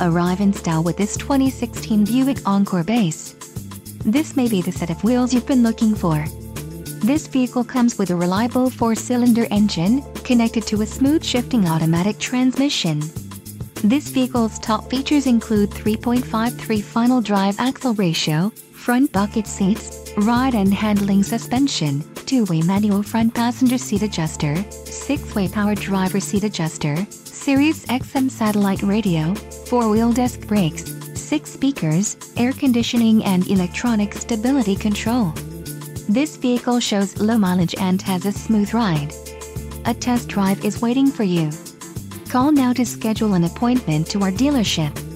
Arrive in style with this 2016 Buick Encore Base. This may be the set of wheels you've been looking for. This vehicle comes with a reliable four-cylinder engine, connected to a smooth shifting automatic transmission. This vehicle's top features include 3.53 final drive axle ratio, front bucket seats, ride and handling suspension, two-way manual front passenger seat adjuster, six-way power driver seat adjuster, Sirius XM satellite radio, four-wheel disc brakes, six speakers, air conditioning and electronic stability control. This vehicle shows low mileage and has a smooth ride. A test drive is waiting for you. Call now to schedule an appointment to our dealership.